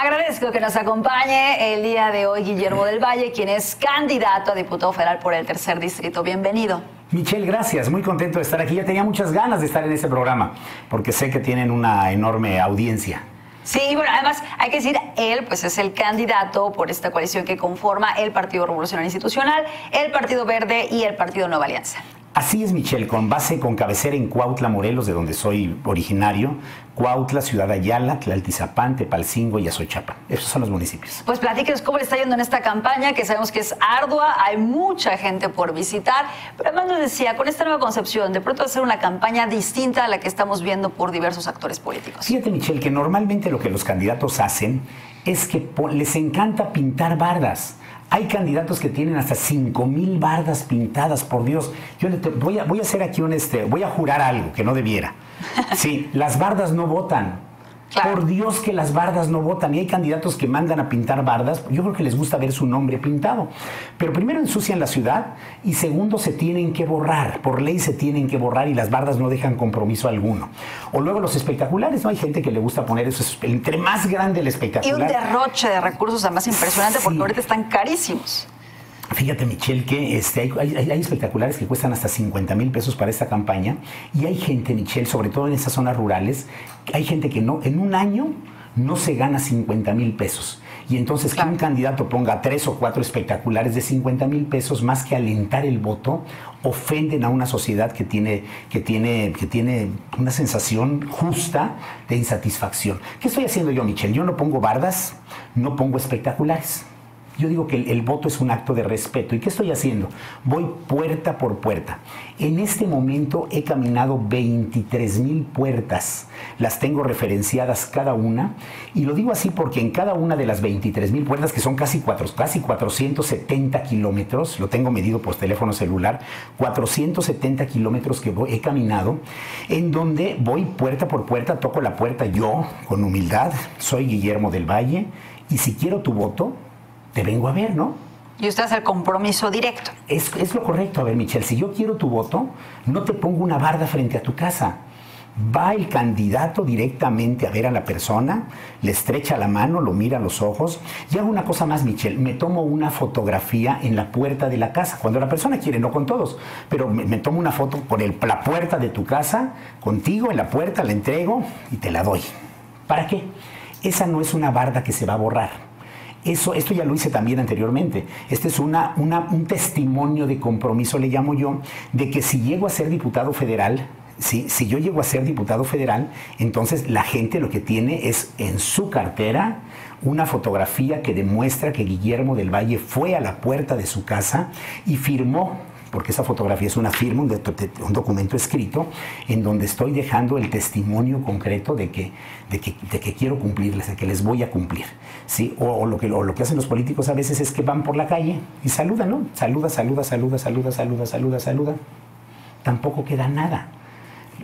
Agradezco que nos acompañe el día de hoy Guillermo del Valle, quien es candidato a diputado federal por el tercer distrito. Bienvenido. Michelle, gracias. Muy contento de estar aquí. Ya tenía muchas ganas de estar en este programa, porque sé que tienen una enorme audiencia. Sí, bueno, además hay que decir, él pues es el candidato por esta coalición que conforma el Partido Revolucionario Institucional, el Partido Verde y el Partido Nueva Alianza. Así es, Michelle, con base, con cabecera en Cuautla, Morelos, de donde soy originario, Cuautla, Ciudad Ayala, Tlaltizapán, Tepalcingo y Azochapa. Esos son los municipios. Pues platíquenos cómo le está yendo en esta campaña, que sabemos que es ardua, hay mucha gente por visitar, pero además nos decía, con esta nueva concepción, de pronto hacer una campaña distinta a la que estamos viendo por diversos actores políticos. Fíjate, Michelle, que normalmente lo que los candidatos hacen es que les encanta pintar bardas. Hay candidatos que tienen hasta 5 mil bardas pintadas, por Dios. Yo voy, a, voy a hacer aquí un, este, voy a jurar algo que no debiera. Sí, las bardas no votan. Por Dios que las bardas no votan y hay candidatos que mandan a pintar bardas. Yo creo que les gusta ver su nombre pintado. Pero primero ensucian la ciudad y segundo se tienen que borrar. Por ley se tienen que borrar y las bardas no dejan compromiso alguno. O luego los espectaculares, ¿no? Hay gente que le gusta poner eso. Entre más grande el espectacular. Y un derroche de recursos además impresionante porque ahorita están carísimos. Fíjate, Michelle, que este, hay, espectaculares que cuestan hasta 50 mil pesos para esta campaña y hay gente, Michelle, sobre todo en esas zonas rurales, hay gente que no, en un año no se gana 50 mil pesos. Y entonces que un candidato ponga tres o cuatro espectaculares de 50 mil pesos más que alentar el voto, ofenden a una sociedad que tiene, que, tiene, que tiene una sensación justa de insatisfacción. ¿Qué estoy haciendo yo, Michelle? Yo no pongo bardas, no pongo espectaculares. Yo digo que el, voto es un acto de respeto. ¿Y qué estoy haciendo? Voy puerta por puerta. En este momento he caminado 23 mil puertas. Las tengo referenciadas cada una. Y lo digo así porque en cada una de las 23 mil puertas, que son casi, cuatro, casi 470 kilómetros, lo tengo medido por teléfono celular, 470 kilómetros que he caminado, en donde voy puerta por puerta, toco la puerta yo con humildad. Soy Guillermo del Valle. Y si quiero tu voto, te vengo a ver, ¿no? Y usted hace el compromiso directo. Es, es lo correcto. A ver, Michelle, si yo quiero tu voto, no te pongo una barda frente a tu casa. Va el candidato directamente a ver a la persona, le estrecha la mano, lo mira a los ojos y hago una cosa más, Michelle, me tomo una fotografía en la puerta de la casa, cuando la persona quiere, no con todos, pero me, tomo una foto por el, la puerta de tu casa, contigo en la puerta, la entrego y te la doy. ¿Para qué? Esa no es una barda que se va a borrar eso, esto ya lo hice también anteriormente. Este es una, un testimonio de compromiso, le llamo yo, de que si llego a ser diputado federal, si, si yo llego a ser diputado federal, entonces la gente lo que tiene es en su cartera una fotografía que demuestra que Guillermo del Valle fue a la puerta de su casa y firmó porque esa fotografía es una firma, un, documento escrito, en donde estoy dejando el testimonio concreto de que, de que, quiero cumplirles, de que les voy a cumplir. ¿sí? O, lo que, lo que hacen los políticos a veces es que van por la calle y saludan, ¿no? Saluda, saluda, saluda, saluda, saluda, saluda, saluda. Tampoco queda nada.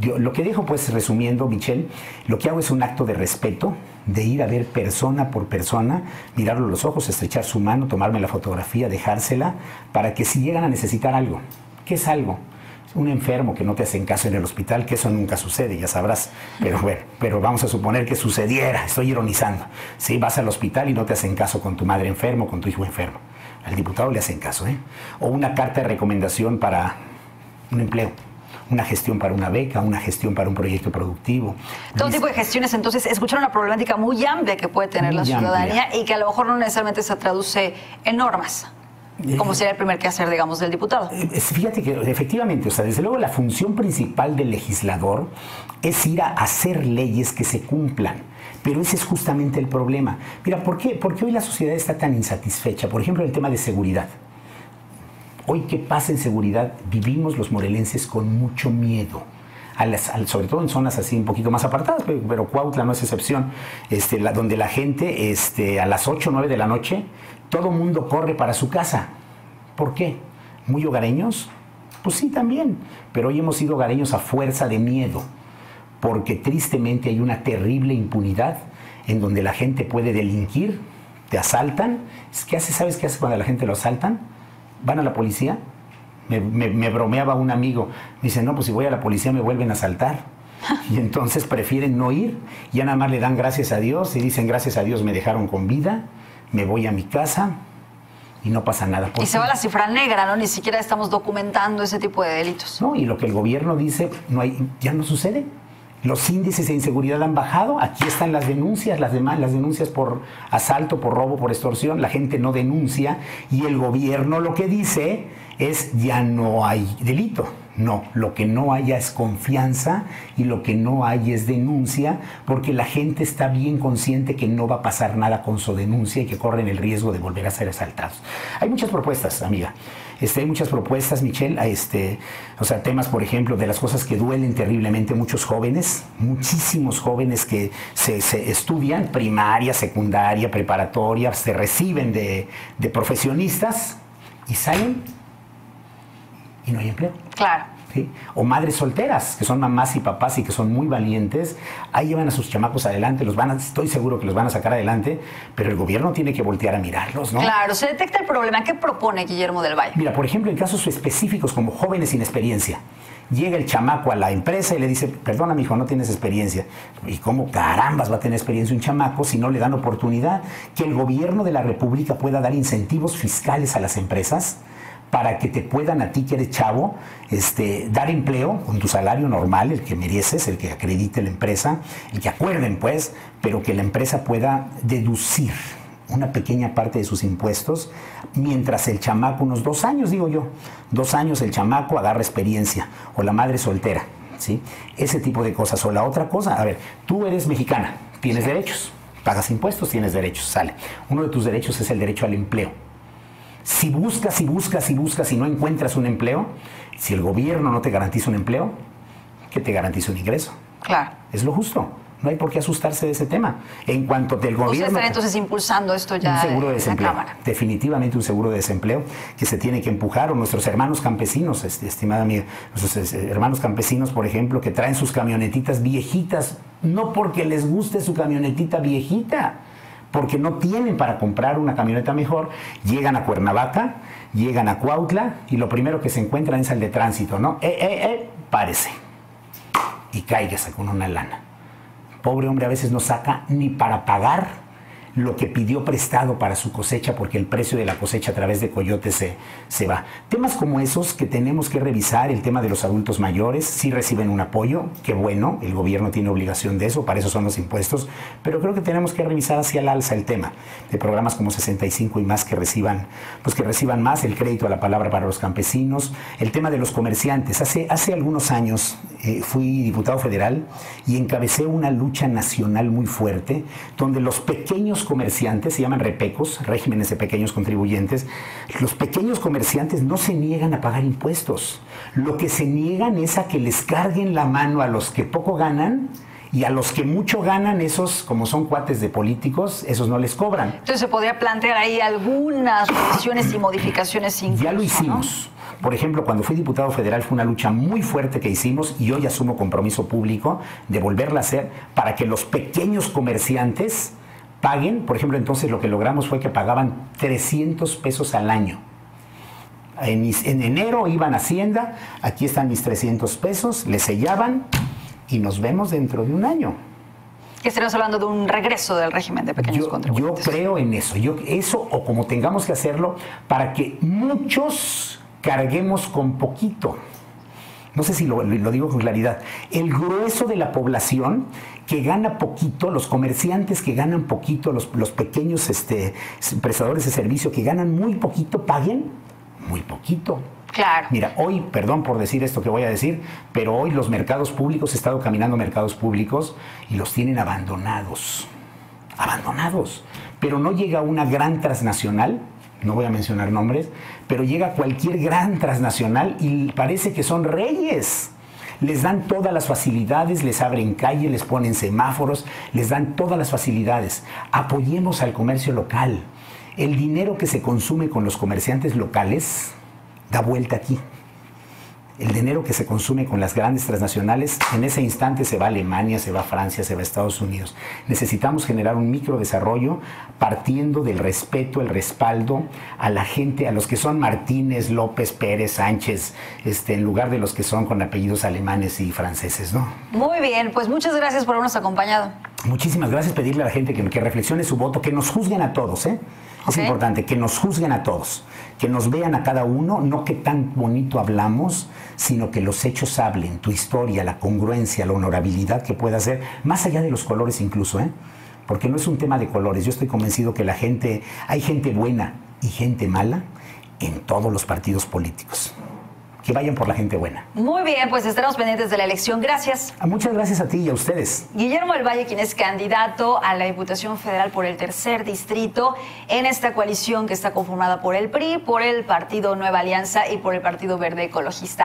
Lo que dejo, pues, resumiendo, Michelle, lo que hago es un acto de respeto, de ir a ver persona por persona, mirarlo a los ojos, estrechar su mano, tomarme la fotografía, dejársela, para que si llegan a necesitar algo, ¿qué es algo? Un enfermo que no te hacen caso en el hospital, que eso nunca sucede, ya sabrás. Pero bueno, pero vamos a suponer que sucediera, estoy ironizando. Si vas al hospital y no te hacen caso con tu madre enfermo, con tu hijo enfermo. Al diputado le hacen caso, ¿eh? O una carta de recomendación para un empleo una gestión para una beca, una gestión para un proyecto productivo. Todo tipo de gestiones, entonces, escuchar una problemática muy amplia que puede tener la ciudadanía y que a lo mejor no necesariamente se traduce en normas. Como sería el primer quehacer, digamos, del diputado. Eh, fíjate que efectivamente, o sea, desde luego la función principal del legislador es ir a hacer leyes que se cumplan. Pero ese es justamente el problema. Mira, ¿por qué? Porque hoy la sociedad está tan insatisfecha. Por ejemplo, el tema de seguridad. Hoy ¿qué pasa en seguridad, vivimos los morelenses con mucho miedo. sobre todo en zonas así un poquito más apartadas, pero, Cuautla no es excepción, este, donde la gente este, a las 8 o 9 de la noche, todo mundo corre para su casa. ¿Por qué? ¿Muy hogareños? Pues sí, también, pero hoy hemos sido hogareños a fuerza de miedo, porque tristemente hay una terrible impunidad en donde la gente puede delinquir, te asaltan. ¿Qué hace? ¿Sabes qué hace cuando la gente lo asaltan? Van a la policía. Me, bromeaba un amigo. Me dice, no, pues si voy a la policía me vuelven a asaltar. Y entonces prefieren no ir, ya nada más le dan gracias a Dios y dicen gracias a Dios me dejaron con vida, me voy a mi casa y no pasa nada. y se va la cifra negra, ¿no? Ni siquiera estamos documentando ese tipo de delitos. No, y lo que el gobierno dice no hay, ya no sucede. Los índices de inseguridad han bajado. Aquí están las denuncias, las demás, las denuncias por asalto, por robo, por extorsión. La gente no denuncia y el gobierno lo que dice es ya no hay delito. No, lo que no haya es confianza y lo que no hay es denuncia, porque la gente está bien consciente que no va a pasar nada con su denuncia y que corren el riesgo de volver a ser asaltados. Hay muchas propuestas, amiga. Este, hay muchas propuestas, Michelle, este, o sea, temas, por ejemplo, de las cosas que duelen terriblemente muchos jóvenes, muchísimos jóvenes que se, estudian primaria, secundaria, preparatoria, se reciben de, de profesionistas y salen y no hay empleo. Claro. O madres solteras, que son mamás y papás y que son muy valientes, ahí llevan a sus chamacos adelante, los van estoy seguro que los van a sacar adelante, pero el gobierno tiene que voltear a mirarlos, ¿no? Claro, se detecta el problema. ¿Qué propone Guillermo del Valle? Mira, por ejemplo, en casos específicos como jóvenes sin experiencia, llega el chamaco a la empresa y le dice, perdona, mi hijo, no tienes experiencia. ¿Y cómo carambas va a tener experiencia un chamaco si no le dan oportunidad? Que el gobierno de la República pueda dar incentivos fiscales a las empresas para que te puedan a ti que eres chavo este, dar empleo con tu salario normal, el que mereces, el que acredite la empresa, el que acuerden pues, pero que la empresa pueda deducir una pequeña parte de sus impuestos, mientras el chamaco, unos dos años digo yo, dos años el chamaco agarra experiencia, o la madre soltera, ¿sí? Ese tipo de cosas. O la otra cosa, a ver, tú eres mexicana, tienes derechos, pagas impuestos, tienes derechos, sale. Uno de tus derechos es el derecho al empleo. Si buscas y buscas y buscas y no encuentras un empleo, si el gobierno no te garantiza un empleo, ¿qué te garantiza un ingreso? Claro. Es lo justo. No hay por qué asustarse de ese tema. En cuanto del gobierno. están entonces impulsando esto ya. Un seguro de desempleo. Definitivamente un seguro de desempleo que se tiene que empujar. O nuestros hermanos campesinos, estimada amiga, nuestros hermanos campesinos, por ejemplo, que traen sus camionetitas viejitas, no porque les guste su camionetita viejita, porque no tienen para comprar una camioneta mejor, llegan a Cuernavaca, llegan a Cuautla y lo primero que se encuentran es el de tránsito, ¿no? Eh, eh, eh, párese. Y cáigase con una lana. Pobre hombre a veces no saca ni para pagar lo que pidió prestado para su cosecha porque el precio de la cosecha a través de Coyote se, se va. Temas como esos que tenemos que revisar, el tema de los adultos mayores, si reciben un apoyo, qué bueno, el gobierno tiene obligación de eso, para eso son los impuestos, pero creo que tenemos que revisar hacia el alza el tema de programas como 65 y más que reciban, pues que reciban más el crédito a la palabra para los campesinos, el tema de los comerciantes. Hace, hace algunos años eh, fui diputado federal y encabecé una lucha nacional muy fuerte donde los pequeños comerciantes, se llaman repecos, regímenes de pequeños contribuyentes, los pequeños comerciantes no se niegan a pagar impuestos. Lo que se niegan es a que les carguen la mano a los que poco ganan y a los que mucho ganan, esos, como son cuates de políticos, esos no les cobran. Entonces se podría plantear ahí algunas revisiones y modificaciones Ya lo hicimos. Por ejemplo, cuando fui diputado federal fue una lucha muy fuerte que hicimos y hoy asumo compromiso público de volverla a hacer para que los pequeños comerciantes paguen, por ejemplo, entonces lo que logramos fue que pagaban 300 pesos al año. En, enero iban a Hacienda, aquí están mis 300 pesos, le sellaban y nos vemos dentro de un año. Que estaremos hablando de un regreso del régimen de pequeños yo, contribuyentes. Yo creo en eso, yo, eso o como tengamos que hacerlo para que muchos carguemos con poquito. No sé si lo, lo digo con claridad. El grueso de la población que gana poquito, los comerciantes que ganan poquito, los, pequeños este, prestadores de servicio que ganan muy poquito, paguen muy poquito. Claro. Mira, hoy, perdón por decir esto que voy a decir, pero hoy los mercados públicos, he estado caminando mercados públicos y los tienen abandonados. Abandonados. Pero no llega una gran transnacional, no voy a mencionar nombres, pero llega cualquier gran transnacional y parece que son reyes les dan todas las facilidades, les abren calle, les ponen semáforos, les dan todas las facilidades. Apoyemos al comercio local. El dinero que se consume con los comerciantes locales da vuelta aquí. El dinero que se consume con las grandes transnacionales, en ese instante se va a Alemania, se va a Francia, se va a Estados Unidos. Necesitamos generar un microdesarrollo partiendo del respeto, el respaldo a la gente, a los que son Martínez, López, Pérez, Sánchez, este, en lugar de los que son con apellidos alemanes y franceses, ¿no? Muy bien, pues muchas gracias por habernos acompañado. Muchísimas gracias. Pedirle a la gente que, que reflexione su voto, que nos juzguen a todos, ¿eh? Es importante que nos juzguen a todos, que nos vean a cada uno, no que tan bonito hablamos, sino que los hechos hablen, tu historia, la congruencia, la honorabilidad que pueda ser, más allá de los colores incluso, ¿eh? Porque no es un tema de colores. Yo estoy convencido que la gente, hay gente buena y gente mala en todos los partidos políticos. Que vayan por la gente buena. Muy bien, pues estaremos pendientes de la elección. Gracias. Ah, Muchas gracias a ti y a ustedes. Guillermo del Valle, quien es candidato a la Diputación Federal por el tercer distrito en esta coalición que está conformada por el PRI, por el Partido Nueva Alianza y por el Partido Verde Ecologista.